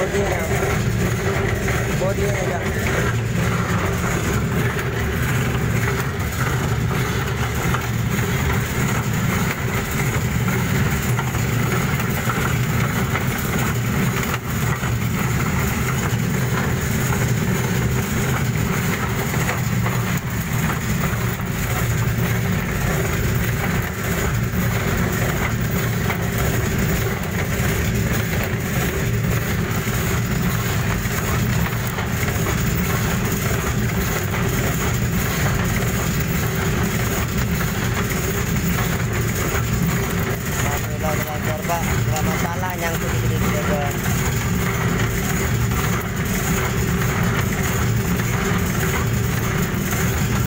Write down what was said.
बहुत ही बहुत ही kalau dengan korban nggak masalah nyangkut